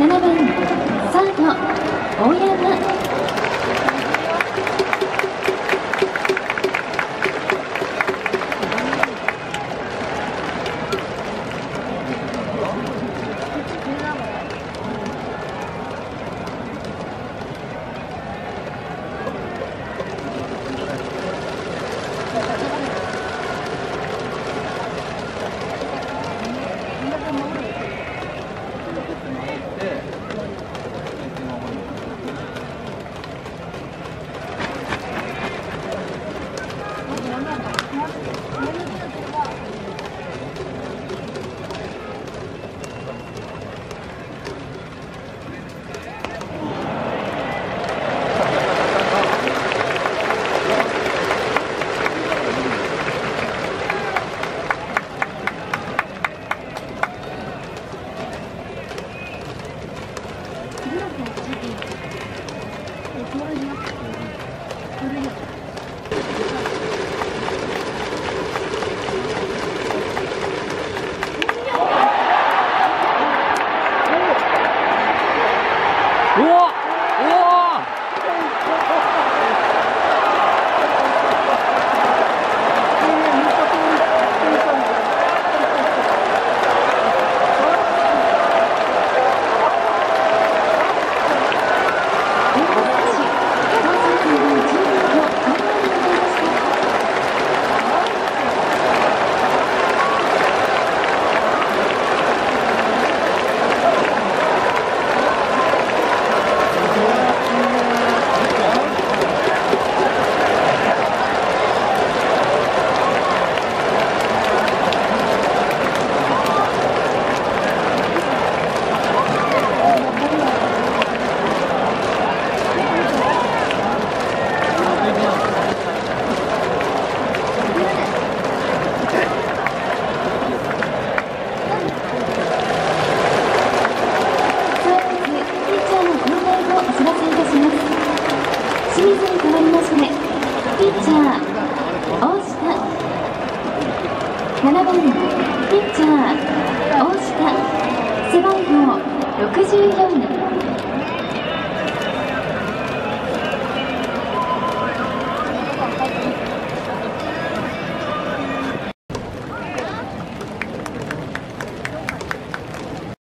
7番サード大山うわうわ本日ピッチャーの交代をお知らせいたします清水に代わりましてピッチャー大下。7番ピッチャー大下。背番号64